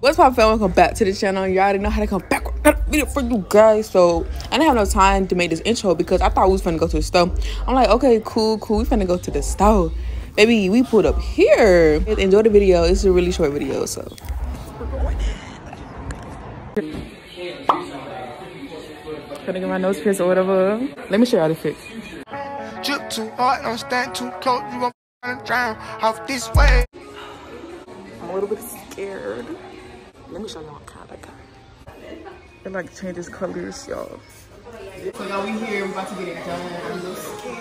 what's my family? Welcome back to the channel. You already know how to come back with another video for you guys. So I didn't have no time to make this intro because I thought we was finna go to the store. I'm like, okay, cool, cool. We finna go to the store. Baby, we pulled up here. Enjoy the video. It's a really short video, so. Gonna get my nose pierced or whatever. Let me show y'all the fit. Drip too hard, don't stand too close, you gon' drown off this way. I'm a little bit scared. Let me show y'all kind of got. It like uh, changes colors, y'all. So y'all, we here. I'm about to get it done. I'm a little scared.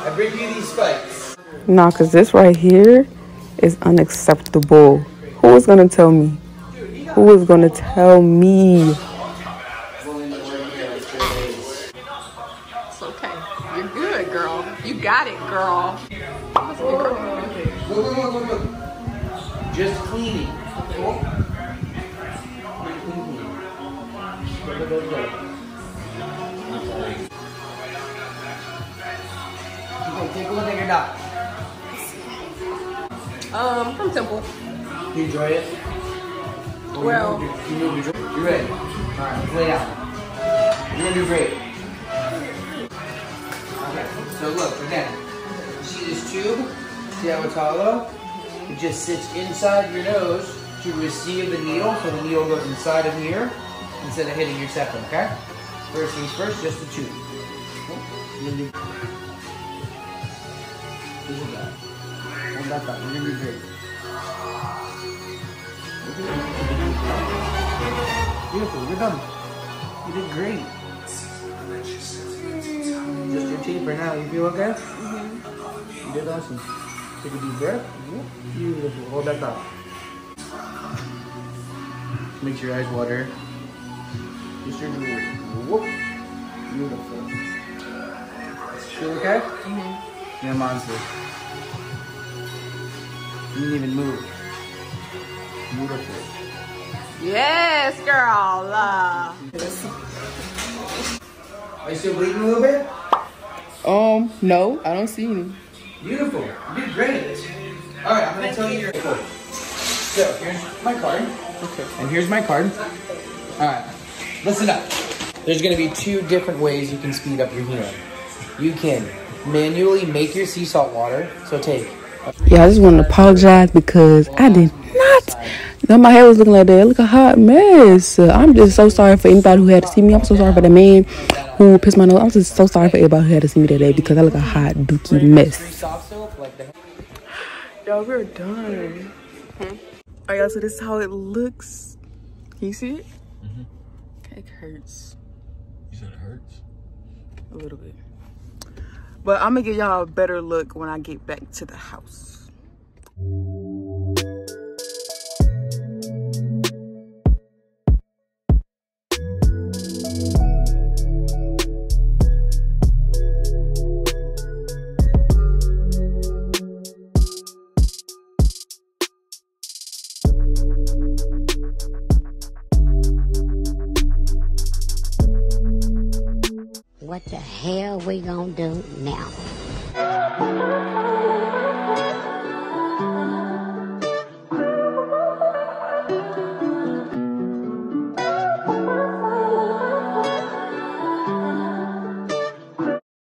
I bring you these spikes. Nah, cause this right here is unacceptable. Who is gonna tell me? Who is gonna tell me? It's okay. You're good, girl. You got it, girl. Look, look, look, look, look. Just cleaning. Okay, take a look at your dog. Um, from Temple. Do you enjoy it? You Well- you moved your- You ready? Alright, let's lay down. You're gonna do great. Okay, so look, again. See this tube? See how it's hollow? It just sits inside your nose to receive the needle, so the needle goes inside of here instead of hitting your septum, okay? First things first, just the tube. Gonna This is that. Hold that thought. You're gonna do great. Beautiful, you're done. You did great. Just your teeth for now. You feel okay? Mm -hmm. You did awesome. Take a deep breath. Beautiful. Hold that thought. Makes your eyes water. Just your jewelry. Whoop. Beautiful. Feel okay? Mm-hmm. You're a monster. You didn't even move. Beautiful. Yes, girl. Uh, Are you still bleeding a little bit? um, no, I don't see any. Beautiful. You did great. All right, I'm gonna tell you your code. So here's my card. Okay. And here's my card. All right, listen up. There's gonna be two different ways you can speed up your healing. You can manually make your sea salt water. So take. Yeah, I just want to apologize because I did not. You know, my hair was looking like that. Look a hot mess. I'm just so sorry for anybody who had to see me. I'm so sorry for the man who pissed my nose. I'm just so sorry for everybody who had to see me today because I look a hot dookie mess. Soft soap, like the. Y'all, we're done. Hmm? All right, y'all, so this is how it looks. Can you see it? Okay, it hurts You said it hurts? a little bit. But I'm gonna give y'all a better look when I get back to the house. What the hell we gonna do now?